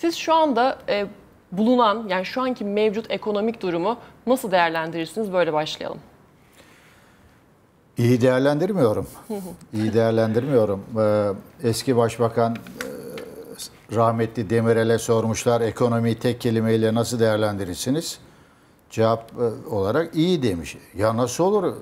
Siz şu anda e, bulunan yani şu anki mevcut ekonomik durumu nasıl değerlendirirsiniz? Böyle başlayalım. İyi değerlendirmiyorum. İyi değerlendirmiyorum. Ee, eski Başbakan e, rahmetli Demirel'e sormuşlar ekonomiyi tek kelimeyle nasıl değerlendirirsiniz? Cevap e, olarak iyi demiş. Ya nasıl olur?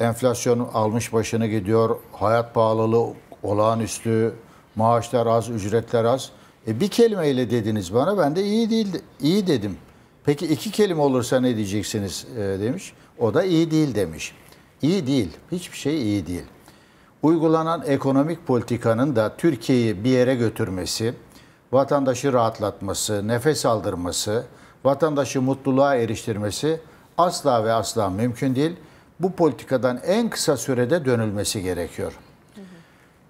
Enflasyon almış başını gidiyor, hayat pahalılığı olağanüstü, maaşlar az, ücretler az. E bir kelimeyle dediniz bana, ben de iyi değil, iyi dedim. Peki iki kelime olursa ne diyeceksiniz e, demiş. O da iyi değil demiş. İyi değil, hiçbir şey iyi değil. Uygulanan ekonomik politikanın da Türkiye'yi bir yere götürmesi, vatandaşı rahatlatması, nefes aldırması, vatandaşı mutluluğa eriştirmesi asla ve asla mümkün değil. Bu politikadan en kısa sürede dönülmesi gerekiyor.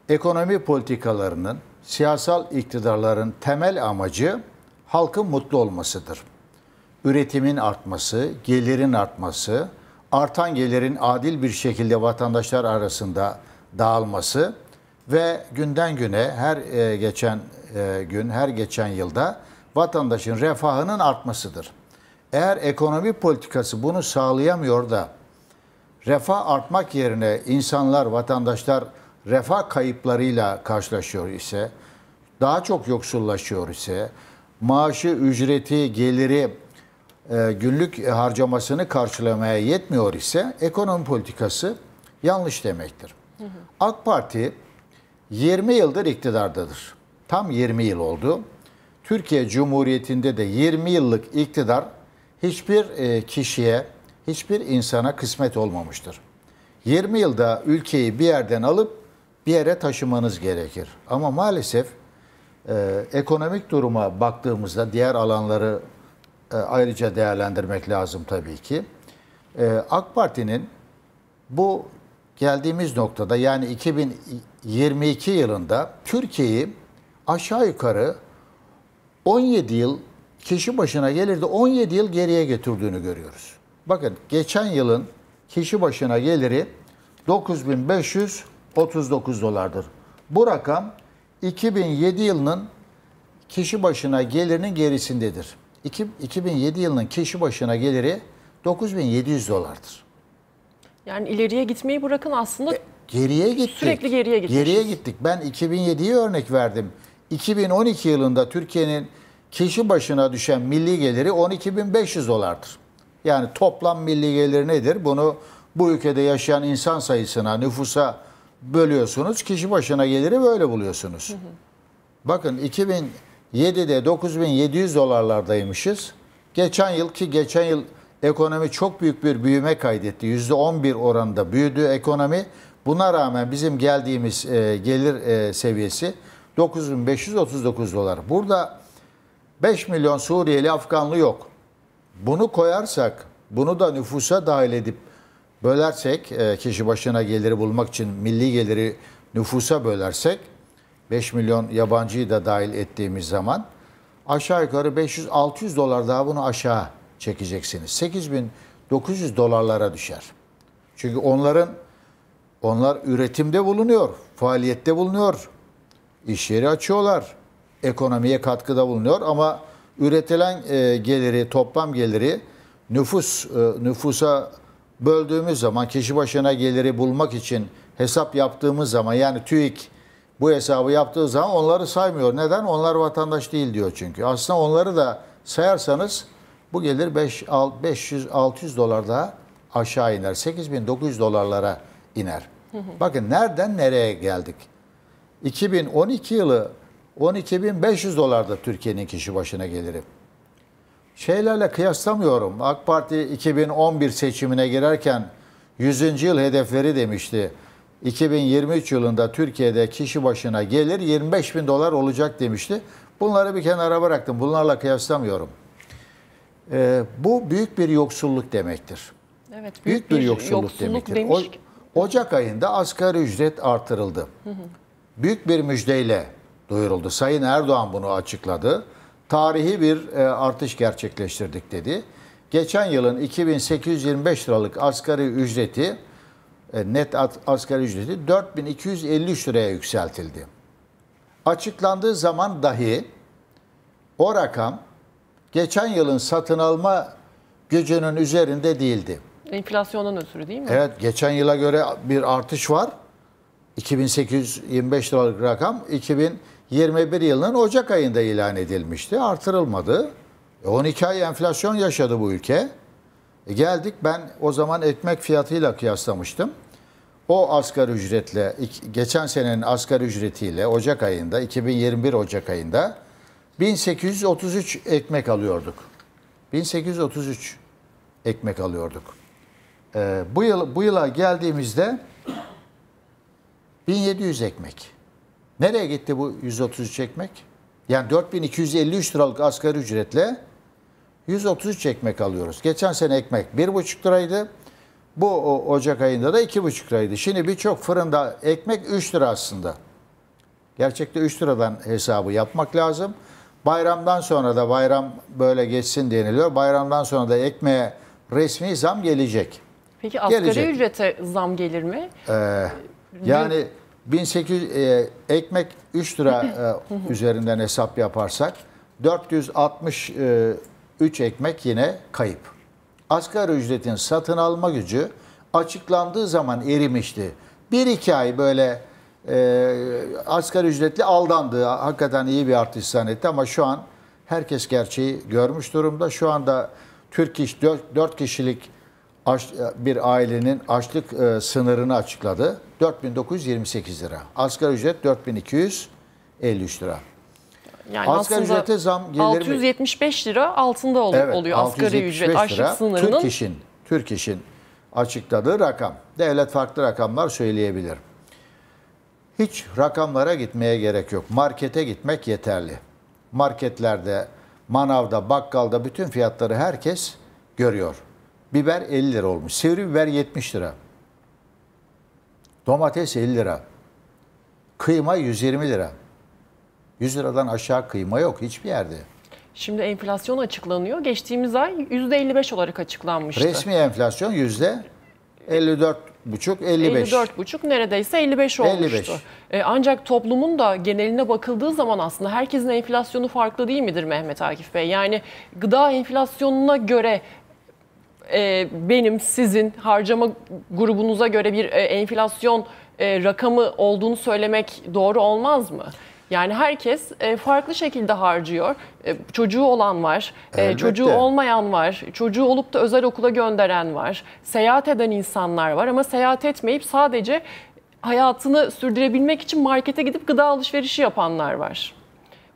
Ekonomi politikalarının, siyasal iktidarların temel amacı halkın mutlu olmasıdır. Üretimin artması, gelirin artması, artan gelirin adil bir şekilde vatandaşlar arasında dağılması ve günden güne her e, geçen e, gün, her geçen yılda vatandaşın refahının artmasıdır. Eğer ekonomi politikası bunu sağlayamıyor da refah artmak yerine insanlar, vatandaşlar refah kayıplarıyla karşılaşıyor ise, daha çok yoksullaşıyor ise, maaşı, ücreti, geliri, e, günlük harcamasını karşılamaya yetmiyor ise ekonomi politikası yanlış demektir. Hı hı. AK Parti 20 yıldır iktidardadır. Tam 20 yıl oldu. Türkiye Cumhuriyeti'nde de 20 yıllık iktidar hiçbir e, kişiye, hiçbir insana kısmet olmamıştır. 20 yılda ülkeyi bir yerden alıp bir yere taşımanız gerekir. Ama maalesef e, ekonomik duruma baktığımızda diğer alanları e, ayrıca değerlendirmek lazım tabii ki. E, AK Parti'nin bu geldiğimiz noktada yani 2022 yılında Türkiye'yi aşağı yukarı 17 yıl kişi başına gelirdi 17 yıl geriye götürdüğünü görüyoruz. Bakın geçen yılın kişi başına geliri 9539 dolardır. Bu rakam 2007 yılının kişi başına gelirinin gerisindedir. 2007 yılının kişi başına geliri 9700 dolardır. Yani ileriye gitmeyi bırakın aslında e, geriye gittik. Sürekli geriye gittik. Geriye gittik. Ben 2007'yi örnek verdim. 2012 yılında Türkiye'nin kişi başına düşen milli geliri 12.500 dolardır. Yani toplam milli gelir nedir? Bunu bu ülkede yaşayan insan sayısına, nüfusa bölüyorsunuz. Kişi başına geliri böyle buluyorsunuz. Hı hı. Bakın 2007'de 9700 dolarlardaymışız. Geçen yıl ki geçen yıl ekonomi çok büyük bir büyüme kaydetti. %11 oranında büyüdü ekonomi. Buna rağmen bizim geldiğimiz e, gelir e, seviyesi 9539 dolar. Burada 5 milyon Suriyeli Afganlı yok. Bunu koyarsak, bunu da nüfusa dahil edip bölersek, e, kişi başına geliri bulmak için milli geliri nüfusa bölersek, 5 milyon yabancıyı da dahil ettiğimiz zaman aşağı yukarı 500-600 dolar daha bunu aşağı çekeceksiniz. 8900 dolarlara düşer. Çünkü onların onlar üretimde bulunuyor, faaliyette bulunuyor. iş yeri açıyorlar. Ekonomiye katkıda bulunuyor ama üretilen e, geliri, toplam geliri nüfus e, nüfusa böldüğümüz zaman kişi başına geliri bulmak için hesap yaptığımız zaman yani TÜİK bu hesabı yaptığı zaman onları saymıyor. Neden? Onlar vatandaş değil diyor çünkü. Aslında onları da sayarsanız bu gelir 500-600 dolar daha aşağı iner. 8900 dolarlara iner. Bakın nereden nereye geldik? 2012 yılı 12.500 dolarda Türkiye'nin kişi başına geliri. Şeylerle kıyaslamıyorum. AK Parti 2011 seçimine girerken 100. yıl hedefleri demişti. 2023 yılında Türkiye'de kişi başına gelir 25 bin dolar olacak demişti. Bunları bir kenara bıraktım. Bunlarla kıyaslamıyorum. Ee, bu büyük bir yoksulluk demektir. Evet, büyük, büyük bir, bir yoksulluk, yoksulluk demektir. Demiş. O, Ocak ayında asgari ücret artırıldı. Hı hı. Büyük bir müjdeyle duyuruldu. Sayın Erdoğan bunu açıkladı. Tarihi bir e, artış gerçekleştirdik dedi. Geçen yılın 2825 liralık asgari ücreti e, net asgari ücreti 4253 liraya yükseltildi. Açıklandığı zaman dahi o rakam geçen yılın satın alma gücünün üzerinde değildi. Enflasyondan ötürü değil mi? Evet geçen yıla göre bir artış var. 2825 liralık rakam 2021 yılının Ocak ayında ilan edilmişti. Artırılmadı. E, 12 ay enflasyon yaşadı bu ülke. E, geldik ben o zaman ekmek fiyatıyla kıyaslamıştım. O asgari ücretle geçen senenin asgari ücretiyle Ocak ayında 2021 Ocak ayında 1833 ekmek alıyorduk. 1833 ekmek alıyorduk. Ee, bu yıl bu yıla geldiğimizde 1700 ekmek. Nereye gitti bu 133 ekmek? Yani 4253 liralık asgari ücretle 133 ekmek alıyoruz. Geçen sene ekmek 1,5 liraydı. Bu o- Ocak ayında da 2,5 liraydı. Şimdi birçok fırında ekmek 3 lira aslında. Gerçekte 3 liradan hesabı yapmak lazım. Bayramdan sonra da bayram böyle geçsin deniliyor. Bayramdan sonra da ekmeğe resmi zam gelecek. Peki asgari Gelecek. ücrete zam gelir mi? Yani 1800 e, ekmek 3 lira e, üzerinden hesap yaparsak 463 ekmek yine kayıp. Asgari ücretin satın alma gücü açıklandığı zaman erimişti. 1-2 ay böyle e, asgari ücretli aldandı. Hakikaten iyi bir artış zannetti ama şu an herkes gerçeği görmüş durumda. Şu anda Türk İş 4, kişilik aç- bir ailenin açlık e, sınırını açıkladı. 4928 lira. Asgari ücret 4253 lira. Yani Asgari ücrete zam gelir mi? 675 lira altında ol- oluyor asgari 675 ücret. Açlık lira sınırının Türk İş'in Türk İş'in açıkladığı rakam. Devlet farklı rakamlar söyleyebilir. Hiç rakamlara gitmeye gerek yok. Markete gitmek yeterli. Marketlerde, manavda, bakkalda bütün fiyatları herkes görüyor. Biber 50 lira olmuş. Sivri biber 70 lira. Domates 50 lira. Kıyma 120 lira. 100 liradan aşağı kıyma yok hiçbir yerde. Şimdi enflasyon açıklanıyor. Geçtiğimiz ay %55 olarak açıklanmıştı. Resmi enflasyon yüzde 54,5 55. 54,5 neredeyse 55 olmuştu. 55. Ee, ancak toplumun da geneline bakıldığı zaman aslında herkesin enflasyonu farklı değil midir Mehmet Akif Bey? Yani gıda enflasyonuna göre e, benim sizin harcama grubunuza göre bir e, enflasyon e, rakamı olduğunu söylemek doğru olmaz mı? Yani herkes e, farklı şekilde harcıyor. E, çocuğu olan var, e, çocuğu olmayan var, çocuğu olup da özel okula gönderen var, seyahat eden insanlar var ama seyahat etmeyip sadece hayatını sürdürebilmek için markete gidip gıda alışverişi yapanlar var.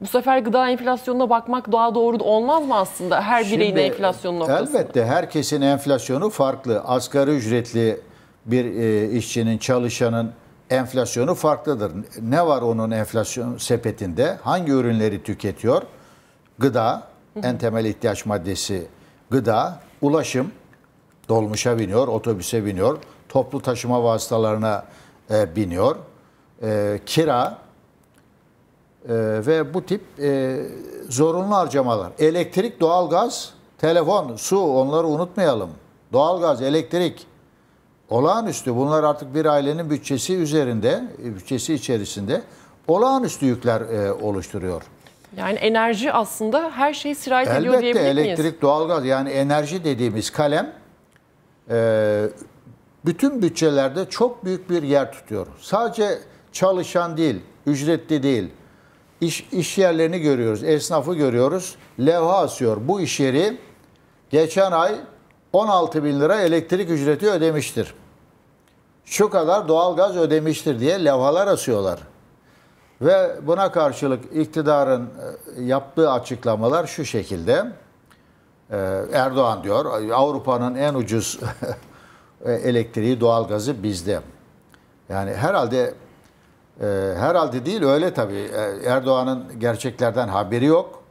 Bu sefer gıda enflasyonuna bakmak daha doğru olmaz mı aslında her bireyin Şimdi, enflasyon noktasında? Elbette herkesin enflasyonu farklı. Asgari ücretli bir e, işçinin, çalışanın enflasyonu farklıdır. Ne var onun enflasyon sepetinde? Hangi ürünleri tüketiyor? Gıda, en temel ihtiyaç maddesi gıda, ulaşım, dolmuşa biniyor, otobüse biniyor, toplu taşıma vasıtalarına e, biniyor, e, kira, Ee, ve bu tip e, zorunlu harcamalar. Elektrik, doğalgaz, telefon, su onları unutmayalım. Doğalgaz, elektrik olağanüstü. Bunlar artık bir ailenin bütçesi üzerinde, e, bütçesi içerisinde olağanüstü yükler e, oluşturuyor. Yani enerji aslında her şeyi sirayet ediyor Elbette diyebilir miyiz? elektrik, doğalgaz yani enerji dediğimiz kalem e, bütün bütçelerde çok büyük bir yer tutuyor. Sadece çalışan değil, ücretli değil. İş, iş yerlerini görüyoruz, esnafı görüyoruz. Levha asıyor. Bu iş yeri geçen ay 16 bin lira elektrik ücreti ödemiştir. Şu kadar doğalgaz ödemiştir diye levhalar asıyorlar. Ve buna karşılık iktidarın e, yaptığı açıklamalar şu şekilde. Ee, Erdoğan diyor Avrupa'nın en ucuz e, elektriği, doğalgazı bizde. Yani herhalde e, herhalde değil öyle tabii. E, Erdoğan'ın gerçeklerden haberi yok.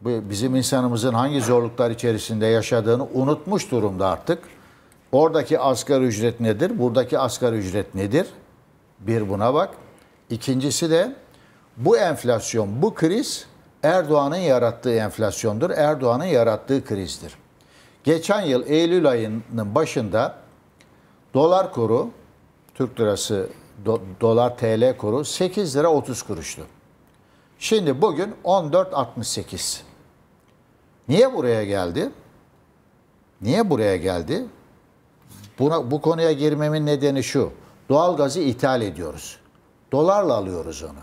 Bizim insanımızın hangi zorluklar içerisinde yaşadığını unutmuş durumda artık. Oradaki asgari ücret nedir? Buradaki asgari ücret nedir? Bir buna bak. İkincisi de bu enflasyon, bu kriz Erdoğan'ın yarattığı enflasyondur. Erdoğan'ın yarattığı krizdir. Geçen yıl Eylül ayının başında dolar kuru, Türk lirası, do- dolar TL kuru 8 lira 30 kuruştu. Şimdi bugün 14.68. Niye buraya geldi? Niye buraya geldi? Buna, bu konuya girmemin nedeni şu. Doğalgazı ithal ediyoruz. Dolarla alıyoruz onu.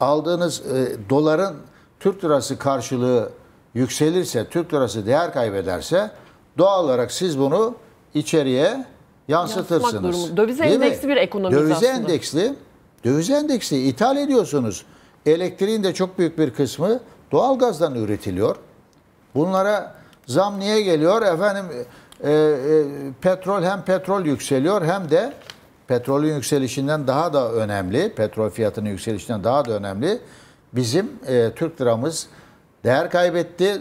Aldığınız e, doların Türk lirası karşılığı yükselirse, Türk lirası değer kaybederse doğal olarak siz bunu içeriye yansıtırsınız. durumu. Döviz Değil mi? endeksli bir ekonomi Döviz aslında. endeksli, döviz endeksli ithal ediyorsunuz. Elektriğin de çok büyük bir kısmı doğalgazdan üretiliyor. Bunlara zam niye geliyor? Efendim e, e, petrol hem petrol yükseliyor hem de petrolün yükselişinden daha da önemli, petrol fiyatının yükselişinden daha da önemli. Bizim e, Türk liramız değer kaybetti.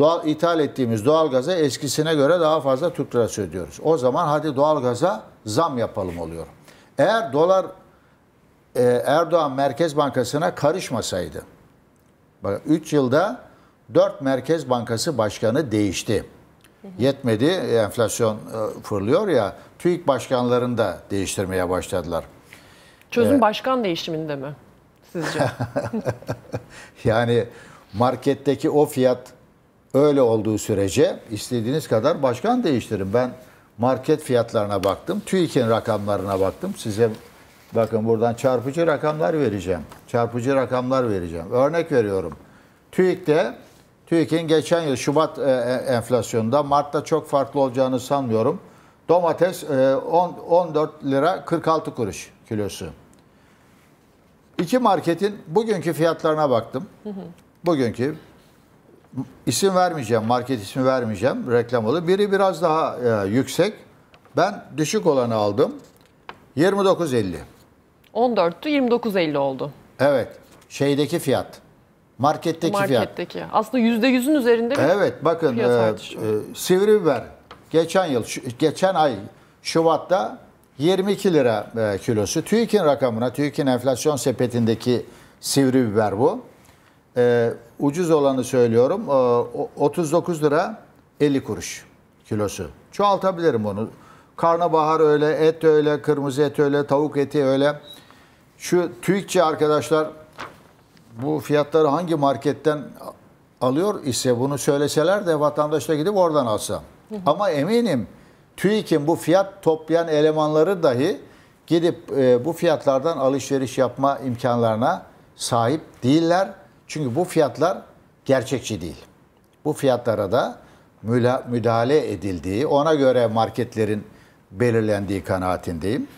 Doğal ithal ettiğimiz doğalgaza eskisine göre daha fazla Türk lirası ödüyoruz. O zaman hadi doğalgaza zam yapalım oluyor. Eğer dolar e, Erdoğan Merkez Bankası'na karışmasaydı, bak 3 yılda 4 Merkez Bankası Başkanı değişti. Yetmedi, enflasyon e, fırlıyor ya, TÜİK başkanlarını da değiştirmeye başladılar. Çözüm başkan değişiminde mi sizce? Yani marketteki o fiyat öyle olduğu sürece istediğiniz kadar başkan değiştirin. Ben market fiyatlarına baktım, TÜİK'in rakamlarına baktım. Size bakın buradan çarpıcı rakamlar vereceğim. Çarpıcı rakamlar vereceğim. Örnek veriyorum. TÜİK'te TÜİK'in geçen yıl Şubat e, e, enflasyonunda Mart'ta çok farklı olacağını sanmıyorum. Domates e, 10, 14 lira 46 kuruş kilosu. İki marketin bugünkü fiyatlarına baktım. Bugünkü isim vermeyeceğim, market ismi vermeyeceğim. Reklam olur. Biri biraz daha e, yüksek. Ben düşük olanı aldım. 29.50. 14'tü 29.50 oldu. Evet. Şeydeki fiyat. Marketteki fiyat. Marketteki. Aslında %100'ün üzerinde bir Evet bakın fiyat e, e, sivri biber geçen yıl şu- geçen ay Şubat'ta 22 lira e, kilosu. TÜİK'in rakamına, TÜİK'in enflasyon sepetindeki sivri biber bu. E, ucuz olanı söylüyorum. e, o- 39 lira 50 kuruş kilosu. Çoğaltabilirim onu. Karnabahar öyle, et öyle, kırmızı et öyle, tavuk eti öyle. Şu TÜİKçi arkadaşlar bu fiyatları hangi marketten alıyor ise bunu söyleseler de vatandaş da gidip oradan alsa. Ama eminim TÜİK'in bu fiyat toplayan elemanları dahi gidip e, bu fiyatlardan alışveriş yapma imkanlarına sahip değiller. Çünkü bu fiyatlar gerçekçi değil. Bu fiyatlara da müdahale edildiği, ona göre marketlerin belirlendiği kanaatindeyim.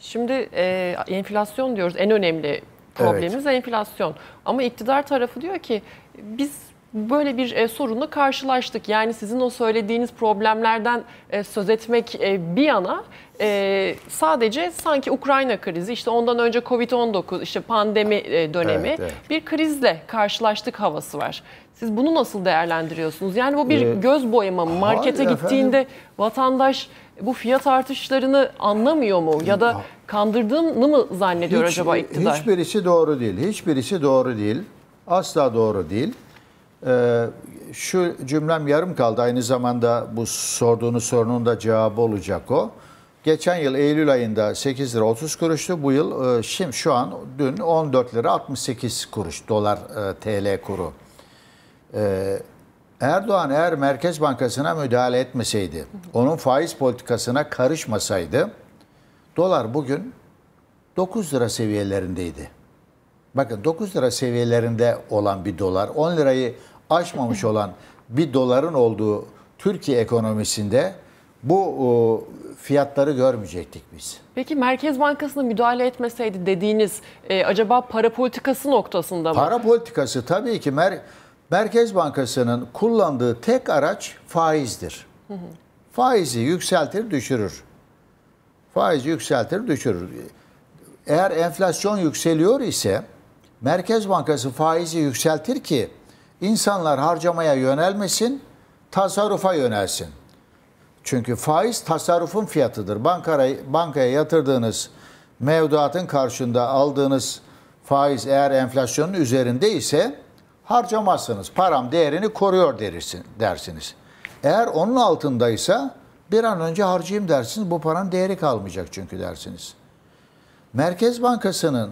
Şimdi e, enflasyon diyoruz. En önemli problemimiz enflasyon. Ama iktidar tarafı diyor ki biz böyle bir e, sorunla karşılaştık. Yani sizin o söylediğiniz problemlerden e, söz etmek e, bir yana e, sadece sanki Ukrayna krizi, işte ondan önce Covid-19, işte pandemi e, dönemi Evet, evet. bir krizle karşılaştık havası var. Siz bunu nasıl değerlendiriyorsunuz? Yani bu bir Ee, göz boyama mı? Markete gittiğinde vatandaş bu fiyat artışlarını anlamıyor mu? Ya da kandırdığını mı zannediyor Hiç- acaba iktidar? Hiçbirisi doğru değil. Hiçbirisi doğru değil. Asla doğru değil. Ee, şu cümlem yarım kaldı. Aynı zamanda bu sorduğunuz sorunun da cevabı olacak o. Geçen yıl Eylül ayında 8 lira 30 kuruştu. Bu yıl e, şimdi şu an dün 14 lira 68 kuruş dolar e, TL kuru. Ee, Erdoğan eğer Merkez Bankası'na müdahale etmeseydi, onun faiz politikasına karışmasaydı dolar bugün 9 lira seviyelerindeydi. Bakın 9 lira seviyelerinde olan bir dolar, 10 lirayı aşmamış olan bir doların olduğu Türkiye ekonomisinde bu o, fiyatları görmeyecektik biz. Peki Merkez Bankası'na müdahale etmeseydi dediğiniz e, acaba para politikası noktasında mı? Para politikası tabii ki Mer- Merkez Bankası'nın kullandığı tek araç faizdir. Faizi yükseltir, düşürür. Faizi yükseltir, düşürür. Eğer enflasyon yükseliyor ise Merkez Bankası faizi yükseltir ki insanlar harcamaya yönelmesin, tasarrufa yönelsin. Çünkü faiz tasarrufun fiyatıdır. Bankaya, bankaya yatırdığınız mevduatın karşında aldığınız faiz eğer enflasyonun üzerinde ise harcamazsınız. Param değerini koruyor dersin, dersiniz. Eğer onun altındaysa bir an önce harcayayım dersiniz. Bu paranın değeri kalmayacak çünkü dersiniz. Merkez Bankası'nın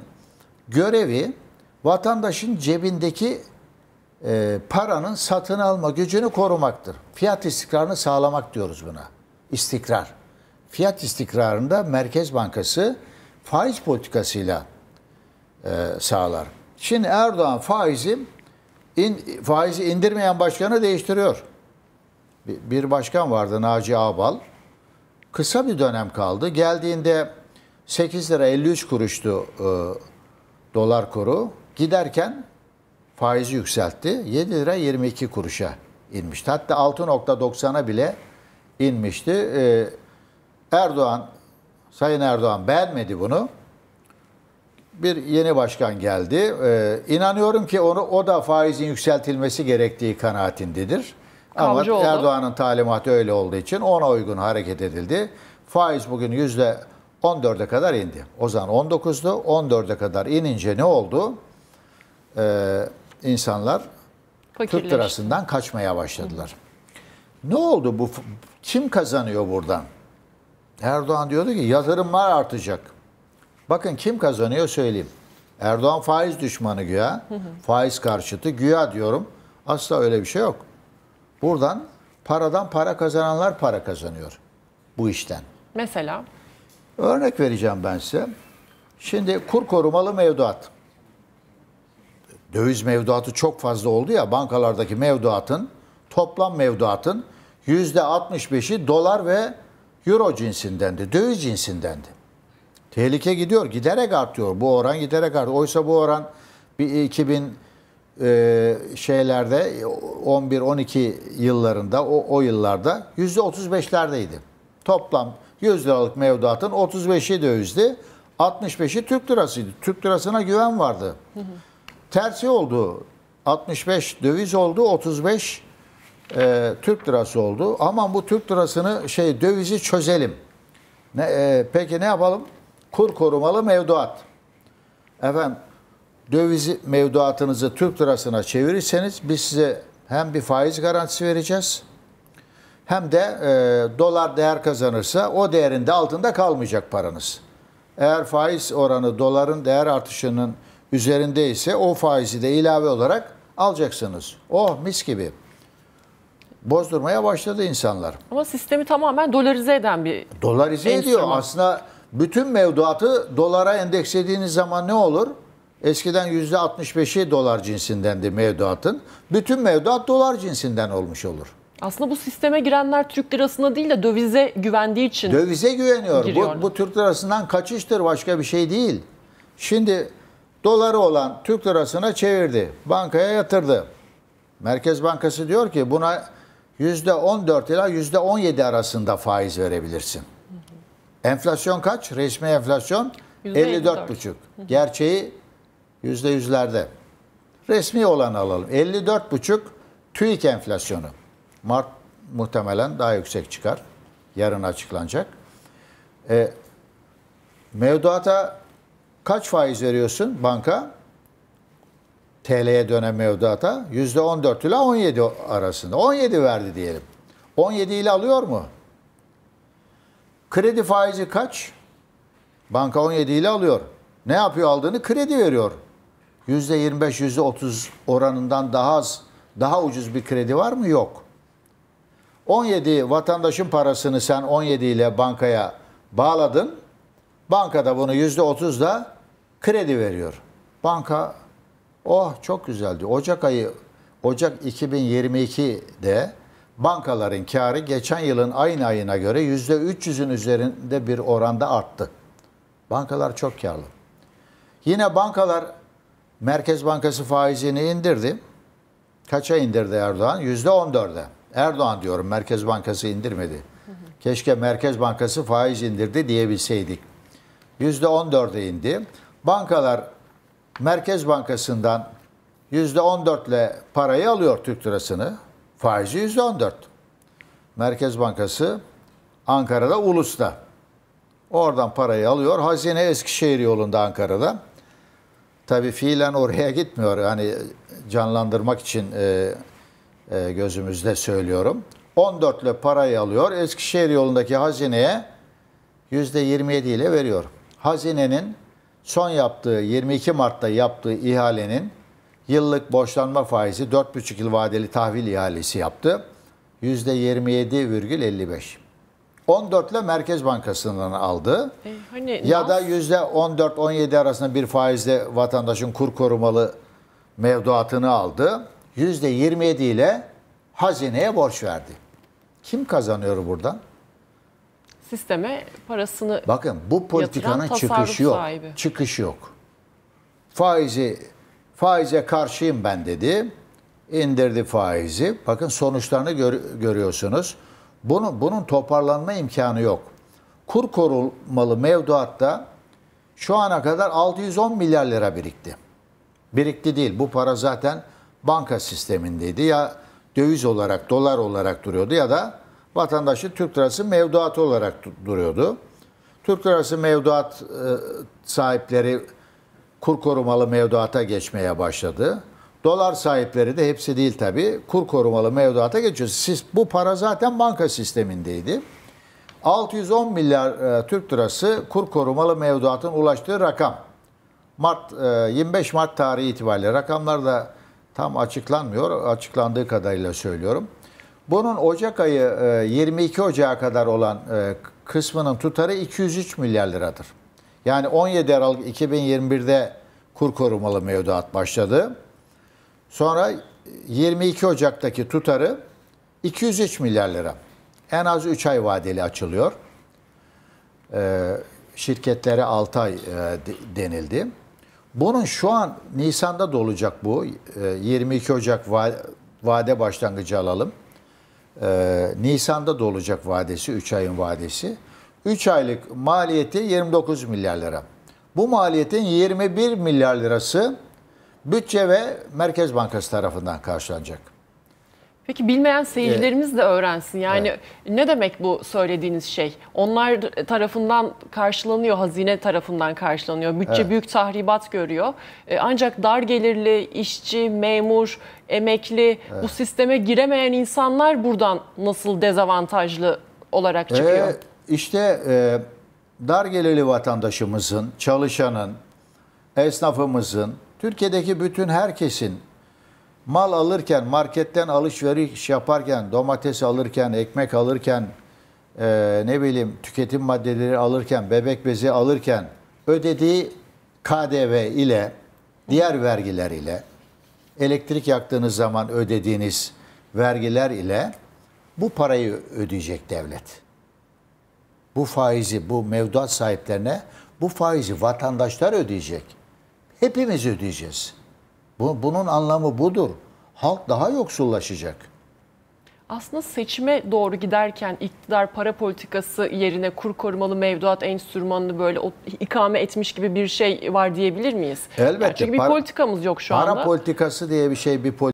görevi vatandaşın cebindeki e, paranın satın alma gücünü korumaktır. Fiyat istikrarını sağlamak diyoruz buna. İstikrar. Fiyat istikrarında Merkez Bankası faiz politikasıyla e, sağlar. Şimdi Erdoğan faizi in, faizi indirmeyen başkanı değiştiriyor. Bir, bir başkan vardı Naci Ağbal. Kısa bir dönem kaldı. Geldiğinde 8 lira 53 kuruştu e, dolar kuru. Giderken faizi yükseltti. 7 lira 22 kuruşa inmişti. Hatta 6.90'a bile inmişti. Ee, Erdoğan, Sayın Erdoğan beğenmedi bunu. Bir yeni başkan geldi. Ee, inanıyorum ki onu o da faizin yükseltilmesi gerektiği kanaatindedir. Ama. Erdoğan'ın talimatı öyle olduğu için ona uygun hareket edildi. Faiz bugün yüzde 14'e kadar indi. O zaman 19'du. 14'e kadar inince ne oldu? Ee, insanlar Türk Fakirleşti. lirasından kaçmaya başladılar. Ne oldu bu? Kim kazanıyor buradan? Erdoğan diyordu ki yatırımlar artacak. Bakın kim kazanıyor söyleyeyim. Erdoğan faiz düşmanı güya. Faiz karşıtı güya diyorum. Asla öyle bir şey yok. Buradan paradan para kazananlar para kazanıyor bu işten. Mesela Örnek vereceğim ben size. Şimdi kur korumalı mevduat. Döviz mevduatı çok fazla oldu ya bankalardaki mevduatın toplam mevduatın yüzde 65'i dolar ve euro cinsindendi. Döviz cinsindendi. Tehlike gidiyor. Giderek artıyor. Bu oran giderek artıyor. Oysa bu oran bir 2000 e, şeylerde 11-12 yıllarında o, o yıllarda yüzde 35'lerdeydi. Toplam 100 liralık mevduatın 35'i dövizdi. 65'i Türk lirasıydı. Türk lirasına güven vardı. Tersi oldu. 65 döviz oldu, 35 e, Türk lirası oldu. Aman bu Türk lirasını şey dövizi çözelim. Ne, e, peki ne yapalım? Kur korumalı mevduat. Efendim dövizi mevduatınızı Türk lirasına çevirirseniz biz size hem bir faiz garantisi vereceğiz hem de e, dolar değer kazanırsa o değerinde altında kalmayacak paranız. Eğer faiz oranı doların değer artışının üzerinde ise o faizi de ilave olarak alacaksınız. Oh mis gibi. Bozdurmaya başladı insanlar. ama sistemi tamamen dolarize eden bir Dolarize ediyor. Enstrüman. Aslında bütün mevduatı dolara endekslediğiniz zaman ne olur? Eskiden %65'i dolar cinsindendi mevduatın. Bütün mevduat dolar cinsinden olmuş olur. aslında bu sisteme girenler Türk lirasına değil de dövize güvendiği için Dövize güveniyor. Bu, bu Türk lirasından kaçıştır başka bir şey değil. Şimdi doları olan Türk lirasına çevirdi. Bankaya yatırdı. Merkez Bankası diyor ki buna %14 ila %17 arasında faiz verebilirsin. Enflasyon kaç? Resmi enflasyon %54. 54,5. Gerçeği %100'lerde. Resmi olanı alalım. 54,5 TÜİK enflasyonu. Mart muhtemelen daha yüksek çıkar. Yarın açıklanacak. E, mevduata kaç faiz veriyorsun banka? TL'ye dönen mevduata %14 ile 17 arasında. 17 verdi diyelim. 17 ile alıyor mu? Kredi faizi kaç? Banka 17 ile alıyor. Ne yapıyor aldığını? Kredi veriyor. %25, %30 oranından daha az, daha ucuz bir kredi var mı? Yok. 17 vatandaşın parasını sen 17 ile bankaya bağladın. Bankada bunu %30 da kredi veriyor. Banka oh çok güzeldi. Ocak ayı Ocak 2022'de bankaların karı geçen yılın aynı ayına göre %300'ün üzerinde bir oranda arttı. Bankalar çok karlı. Yine bankalar Merkez Bankası faizini indirdi. Kaça indirdi Erdoğan? Yüzde on dörde. Erdoğan diyorum Merkez Bankası indirmedi. Keşke Merkez Bankası faiz indirdi diyebilseydik. Yüzde on dörde indi. Bankalar Merkez Bankası'ndan yüzde on dörtle parayı alıyor Türk lirasını. Faizi yüzde on dört. Merkez Bankası Ankara'da Ulus'ta. Oradan parayı alıyor. Hazine Eskişehir yolunda Ankara'da. Tabii fiilen oraya gitmiyor. Hani canlandırmak için e, e, gözümüzde söylüyorum. 14 ile parayı alıyor. Eskişehir yolundaki hazineye %27 ile veriyor. Hazinenin son yaptığı 22 Mart'ta yaptığı ihalenin yıllık borçlanma faizi 4,5 yıl vadeli tahvil ihalesi yaptı. %27,55. 14 ile Merkez Bankası'ndan aldı. E, hani Ya da nas- %14-17 arasında bir faizle vatandaşın kur korumalı mevduatını aldı. %27 ile hazineye borç verdi. Kim kazanıyor buradan? Sisteme parasını Bakın bu politikanın çıkışı yok. sahibi. Çıkışı yok. Faizi faize karşıyım ben dedi. İndirdi faizi. Bakın sonuçlarını gör- görüyorsunuz. Bunun bunun toparlanma imkanı yok. Kur korumalı mevduatta şu ana kadar 610 milyar lira birikti. Birikti değil. Bu para zaten banka sistemindeydi. Ya döviz olarak, dolar olarak duruyordu ya da vatandaşın Türk lirası mevduatı olarak du- duruyordu. Türk lirası mevduat e, sahipleri kur korumalı mevduata geçmeye başladı. Dolar sahipleri de hepsi değil tabii kur korumalı mevduata geçiyor. Siz, bu para zaten banka sistemindeydi. 610 milyar e, Türk lirası kur korumalı mevduatın ulaştığı rakam. Mart e, 25 Mart tarihi itibariyle rakamlar da tam açıklanmıyor. Açıklandığı kadarıyla söylüyorum. Bunun Ocak ayı e, 22 Ocak'a kadar olan e, kısmının tutarı 203 milyar liradır. Yani 17 Aralık 2021'de kur korumalı mevduat başladı. Sonra 22 Ocak'taki tutarı 203 milyar lira. En az 3 ay vadeli açılıyor. Ee, şirketlere 6 ay e, de- denildi. Bunun şu an Nisan'da da olacak bu. Ee, 22 Ocak va- vade başlangıcı alalım. Ee, Nisan'da da olacak vadesi, 3 ayın vadesi. 3 aylık maliyeti 29 milyar lira. Bu maliyetin 21 milyar lirası bütçe ve Merkez Bankası tarafından karşılanacak. Peki bilmeyen seyircilerimiz de öğrensin. Yani ne demek bu söylediğiniz şey? Onlar tarafından karşılanıyor, hazine tarafından karşılanıyor. Bütçe Evet. büyük tahribat görüyor. E, Ancak dar gelirli, işçi, memur, emekli bu sisteme giremeyen insanlar buradan nasıl dezavantajlı olarak çıkıyor? Ee, işte e, dar gelirli vatandaşımızın, çalışanın, esnafımızın, Türkiye'deki bütün herkesin mal alırken, marketten alışveriş yaparken, domates alırken, ekmek alırken, e, ne bileyim tüketim maddeleri alırken, bebek bezi alırken ödediği KDV ile, diğer vergiler ile, elektrik yaktığınız zaman ödediğiniz vergiler ile bu parayı ödeyecek devlet. Bu faizi, bu mevduat sahiplerine bu faizi vatandaşlar ödeyecek. Hepimiz ödeyeceğiz. Bu, bunun anlamı budur. Halk daha yoksullaşacak. Aslında seçime doğru giderken iktidar para politikası yerine kur korumalı mevduat enstrümanını böyle o- ikame etmiş gibi bir şey var diyebilir miyiz? Elbette. Yani çünkü bir Para- politikamız yok şu Para anda. politikası diye bir şey bir